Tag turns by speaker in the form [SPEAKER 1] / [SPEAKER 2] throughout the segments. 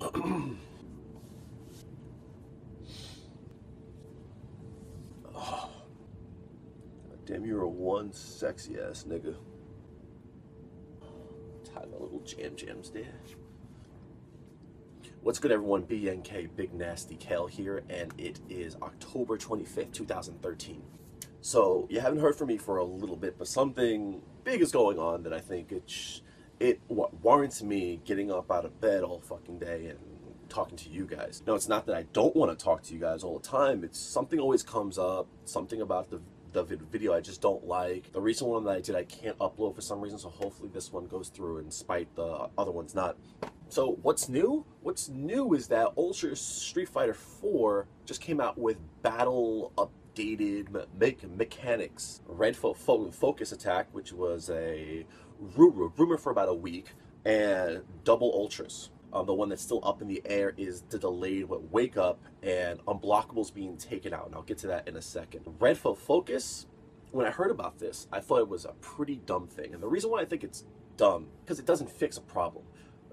[SPEAKER 1] oh. Damn, you're a one sexy ass nigga. Tie my little jam jams there. What's good, everyone? BNK Big Nasty Kail here, and it is October 25th, 2013. So, you haven't heard from me for a little bit, but something big is going on that I think it, it warrants me getting up out of bed all fucking day and talking to you guys. No, it's not that I don't want to talk to you guys all the time. It's something always comes up, something about the the video I just don't like. The recent one that I did I can't upload for some reason, so hopefully this one goes through in spite the other one's not. So what's new? What's new is that Ultra Street Fighter 4 just came out with battle updated me mechanics. Red fo fo Focus Attack, which was a rumor, rumor for about a week, and Double Ultras. Um, the one that's still up in the air is the delayed wake up and unblockables being taken out. And I'll get to that in a second. Red Focus, when I heard about this, I thought it was a pretty dumb thing. And the reason why I think it's dumb, because it doesn't fix a problem.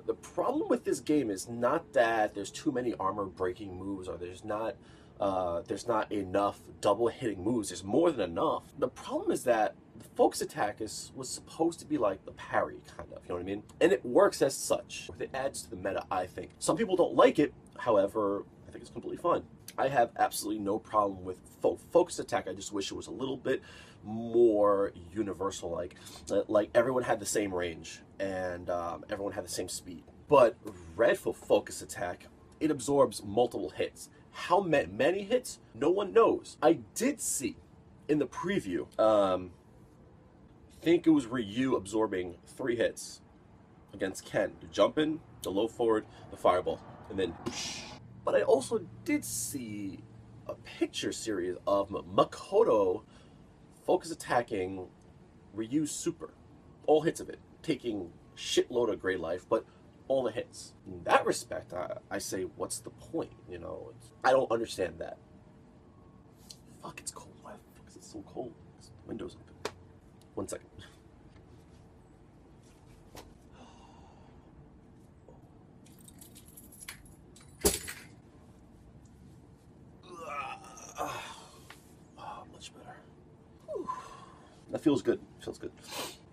[SPEAKER 1] The problem with this game is not that there's too many armor breaking moves or there's not uh, there's not enough double hitting moves. There's more than enough. The problem is that the focus attack is was supposed to be like the parry kind of, you know what I mean? And it works as such. It adds to the meta, I think. Some people don't like it, however, I think it's completely fine. I have absolutely no problem with fo focus attack. I just wish it was a little bit more universal, like like everyone had the same range and um, everyone had the same speed. But red for focus attack, it absorbs multiple hits. How many hits? No one knows. I did see in the preview um, think it was Ryu absorbing three hits against Ken. The jump in, the low forward, the fireball, and then. But I also did see a picture series of Makoto focus attacking Ryu Super. All hits of it, taking shitload of gray life, but all the hits. In that respect, I, I say, what's the point? You know, I don't understand that. Fuck, it's cold. Why the fuck is it so cold? This window's. One second. Oh, much better. That feels good. Feels good.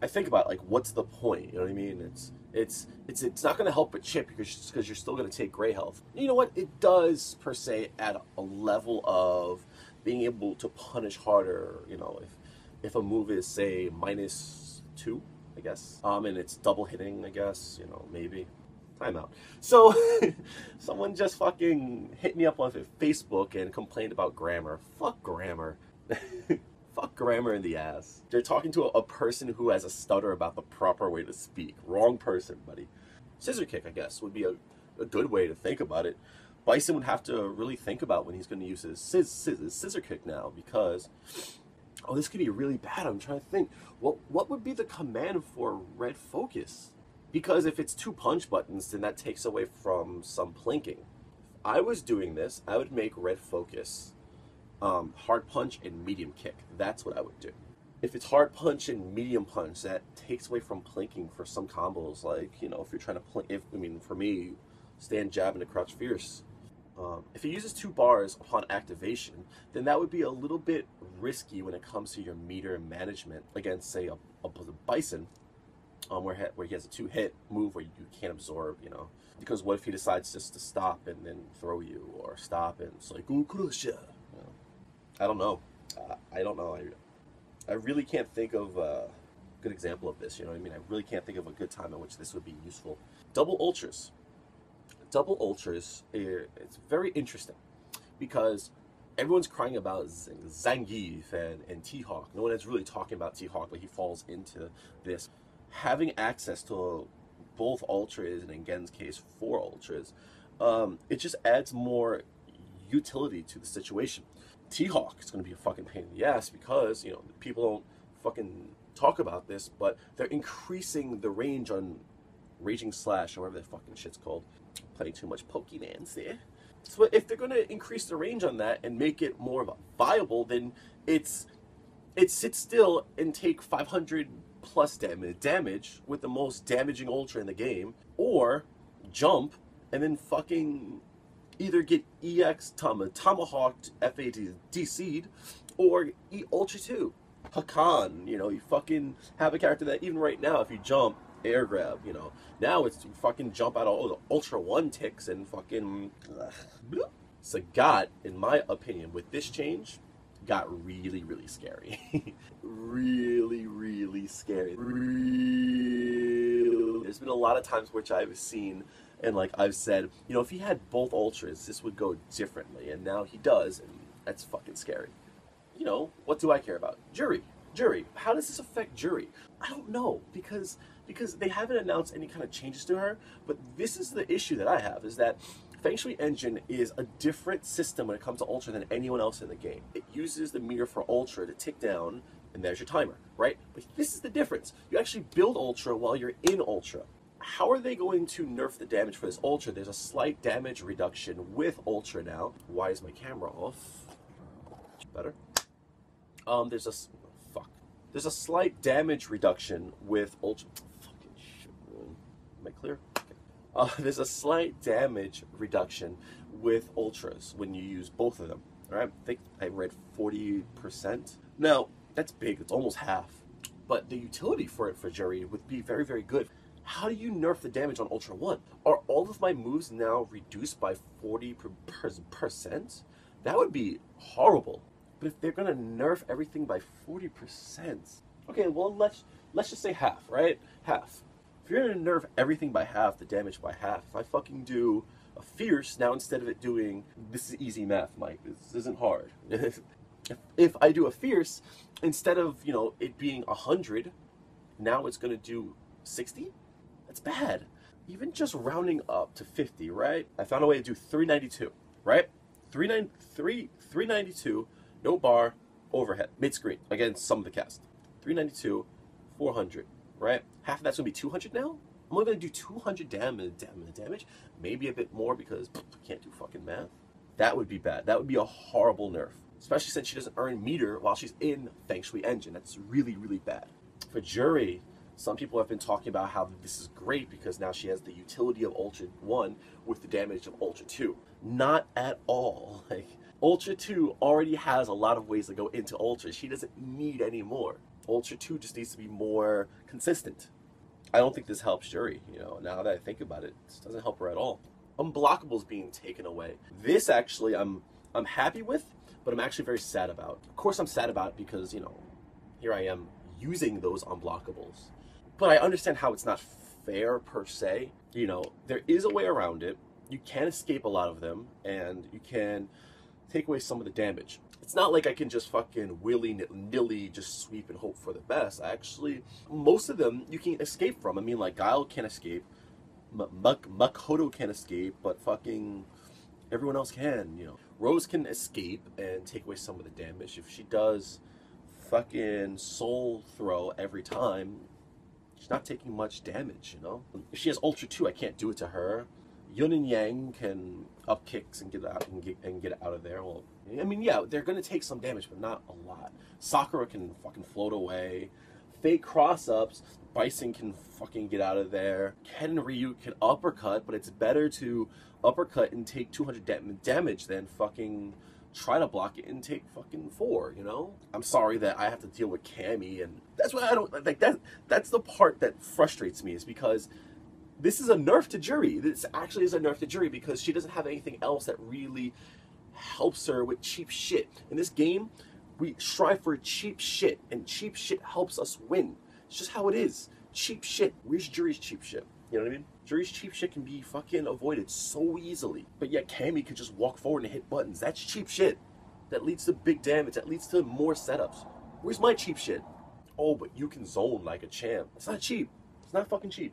[SPEAKER 1] I think about like, what's the point? You know what I mean? It's it's it's it's not going to help but chip because because you're still going to take gray health. You know what? It does per se at a level of being able to punish harder. You know, if if a move is say minus two, I guess, um, and it's double hitting, I guess, you know, maybe. Timeout. So, someone just fucking hit me up on Facebook and complained about grammar. Fuck grammar. Fuck grammar in the ass. They're talking to a, a, person who has a stutter about the proper way to speak. Wrong person, buddy. Scissor kick, I guess, would be a, a good way to think about it. Bison would have to really think about when he's going to use his scissor kick now because oh, this could be really bad. I'm trying to think. What what would be the command for red focus? Because if it's two punch buttons, then that takes away from some plinking. If I was doing this, I would make red focus um, hard punch and medium kick. That's what I would do. If it's hard punch and medium punch, that takes away from plinking for some combos. Like you know, if you're trying to plink, if I mean, for me, stand jab a crouch fierce um, if it uses two bars upon activation, then that would be a little bit risky when it comes to your meter management against, say, a, a Bison, um, where, he, where he has a two-hit move where you can't absorb, you know. Because what if he decides just to stop and then throw you, or stop and it's like, ooh, crush ya. You know? I don't know. I don't know. I, I really can't think of a good example of this, you know what I mean? I really can't think of a good time in which this would be useful. Double ultras double ultras, it's very interesting because everyone's crying about Zangief and, and T-Hawk. No one is really talking about T-Hawk, but he falls into this. Having access to both ultras, and in Gen's case, four ultras, um, it just adds more utility to the situation. T-Hawk is going to be a fucking pain in the ass because, you know, people don't fucking talk about this, but they're increasing the range on Raging Slash, or whatever the fucking shit's called playing too much Pokemans there. So if they're going to increase the range on that and make it more viable, then it's it sit still and take 500 plus damage, damage with the most damaging ultra in the game, or jump and then fucking either get EX Tom- Tomahawked FAD DC'd or eat Ultra 2. Hakan, you know, you fucking have a character that even right now, if you jump, air grab, you know. Now it's fucking jump out all the Ultra 1 ticks and fucking. Ugh. Sagat, in my opinion, with this change, got really, really scary. really, really scary. Really. There's been a lot of times which I've seen and like I've said, you know, if he had both ultras, this would go differently, and now he does, and that's fucking scary. You know, what do I care about? Juri. Juri. How does this affect Juri? I don't know because because they haven't announced any kind of changes to her. But this is the issue that I have: is that Feng Shui Engine is a different system when it comes to Ultra than anyone else in the game. It uses the meter for Ultra to tick down, and there's your timer, right? But this is the difference. You actually build Ultra while you're in Ultra how are they going to nerf the damage for this Ultra? There's a slight damage reduction with Ultra now. Why is my camera off? Better. Um, there's a fuck. There's a slight damage reduction with Ultra. Fucking shit. Man. Am I clear? Okay. Uh, there's a slight damage reduction with Ultras when you use both of them. All right. I think I read 40%. Now that's big. It's almost half. But the utility for it for Juri would be very, very good how do you nerf the damage on Ultra 1? Are all of my moves now reduced by 40%? That would be horrible. But if they're gonna nerf everything by 40%, okay, well let's let's just say half, right? Half. If you're gonna nerf everything by half, the damage by half, if I fucking do a fierce, now instead of it doing this is easy math, Mike, this isn't hard. if, if I do a fierce, instead of, you know, it being hundred, now it's gonna do 60? That's bad. Even just rounding up to 50, right? I found a way to do 392, right? 393, 392, no bar, overhead, mid screen, against some of the cast. 392, 400, right? Half of that's gonna be 200 now? I'm only gonna do 200 damage, damage, damage, maybe a bit more because I can't do fucking math. That would be bad. That would be a horrible nerf, especially since she doesn't earn meter while she's in Feng Shui Engine. That's really, really bad. For Juri, some people have been talking about how this is great because now she has the utility of Ultra 1 with the damage of Ultra 2. Not at all. Like Ultra 2 already has a lot of ways to go into Ultra. She doesn't need any more. Ultra 2 just needs to be more consistent. I don't think this helps Juri, you know, now that I think about it, this doesn't help her at all. Unblockables being taken away. This actually I'm I'm happy with, but I'm actually very sad about. Of course I'm sad about it because, you know, here I am using those unblockables but I understand how it's not fair per se. You know, there is a way around it. You can escape a lot of them, and you can take away some of the damage. It's not like I can just fucking willy nilly just sweep and hope for the best. Actually, most of them you can escape from. I mean, like Guile can escape, Makoto can't escape, but fucking everyone else can. You know, Rose can escape and take away some of the damage. If she does fucking soul throw every time, she's not taking much damage, you know? If she has Ultra 2, I can't do it to her. Yun and Yang can up kicks and get out and get, and get out of there. Well, I mean, yeah, they're going to take some damage, but not a lot. Sakura can fucking float away. Fake cross ups, Bison can fucking get out of there. Ken and Ryu can uppercut, but it's better to uppercut and take 200 damage than fucking try to block it and take fucking four, you know? I'm sorry that I have to deal with Cammy and that's why I don't like that that's the part that frustrates me is because this is a nerf to Juri. This actually is a nerf to Juri because she doesn't have anything else that really helps her with cheap shit. In this game, we strive for cheap shit and cheap shit helps us win. It's just how it is. Cheap shit. Where's Juri's cheap shit? You know what I mean? Juri's cheap shit can be fucking avoided so easily. But yet Cammy could just walk forward and hit buttons. That's cheap shit. That leads to big damage. That leads to more setups. Where's my cheap shit? Oh, but you can zone like a champ. It's not cheap. It's not fucking cheap.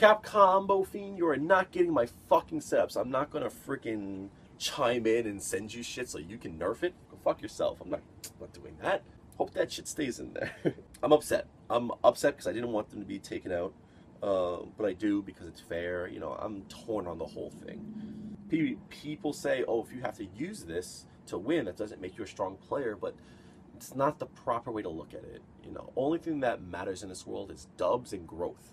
[SPEAKER 1] Cap Combo Fiend, you are not getting my fucking setups. I'm not gonna freaking chime in and send you shit so you can nerf it. Go fuck yourself. I'm not, not doing that. Hope that shit stays in there. I'm upset. I'm upset because I didn't want them to be taken out. Uh, but I do because it's fair. You know, I'm torn on the whole thing. People say, oh, if you have to use this to win, that doesn't make you a strong player, but it's not the proper way to look at it. You know, only thing that matters in this world is dubs and growth.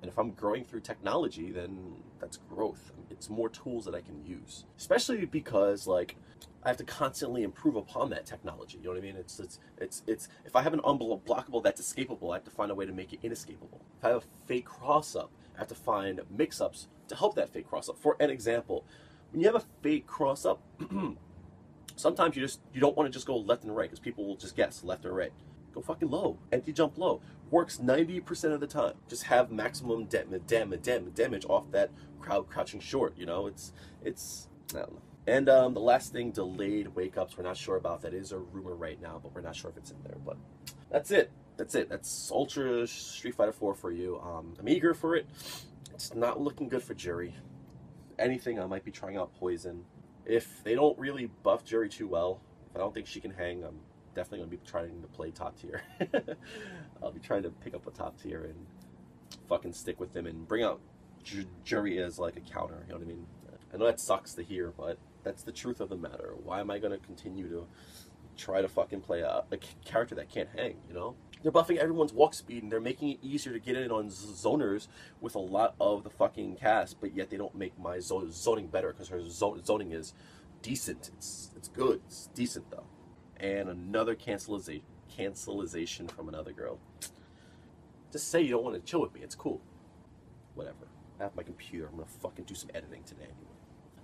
[SPEAKER 1] And if I'm growing through technology, then that's growth. It's more tools that I can use. Especially because like I have to constantly improve upon that technology. You know what I mean? It's it's it's it's if I have an unblockable that's escapable, I have to find a way to make it inescapable. If I have a fake cross up, I have to find mix ups to help that fake cross up. For an example, when you have a fake cross up, sometimes you just you don't want to just go left and right because people will just guess left or right. Go fucking low. Empty jump low. Works 90% of the time. Just have maximum damage, damage, damage off that crowd crouching short. You know, it's it's I don't know. And um, the last thing, delayed wake ups. We're not sure about that. Is a rumor right now, but we're not sure if it's in there. But that's it. That's it. That's Ultra Street Fighter 4 for you. Um, I'm eager for it. It's not looking good for Juri. Anything, I might be trying out Poison. If they don't really buff Juri too well, if I don't think she can hang, I'm definitely going to be trying to play top tier. I'll be trying to pick up a top tier and fucking stick with them and bring out J- Juri as like a counter. You know what I mean? I know that sucks to hear, but that's the truth of the matter. Why am I going to continue to try to fucking play a, a character that can't hang, you know? They're buffing everyone's walk speed and they're making it easier to get in on zoners with a lot of the fucking cast, but yet they don't make my zoning better because her zoning is decent. It's it's good. It's decent though. And another cancelization cancelization from another girl. Just say you don't want to chill with me. It's cool. Whatever. I have my computer. I'm gonna fucking do some editing today anyway.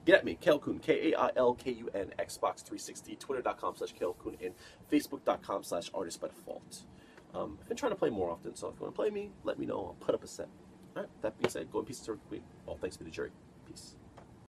[SPEAKER 1] Get at me, Kailkun, K-A-I-L-K-U-N, Xbox 360, twitter.com slash Kailkun, and facebook.com slash artist by default. Um, I've been trying to play more often, so if you want to play me, let me know. I'll put up a set. All right, that being said, go in peace to Queen. All thanks be to Juri.